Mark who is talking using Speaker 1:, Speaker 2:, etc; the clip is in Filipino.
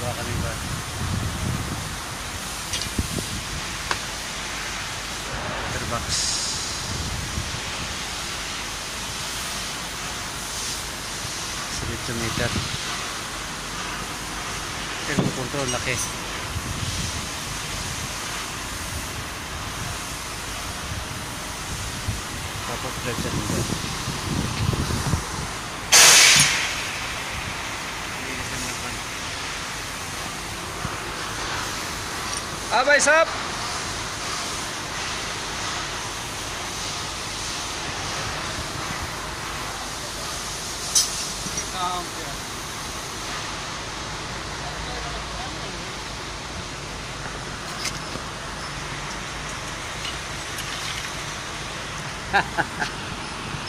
Speaker 1: Gawa kami ba? Meter box. Sa meter. Pero control laki. Tapos drive sa meter. हाँ भाई साहब Ha ha ha.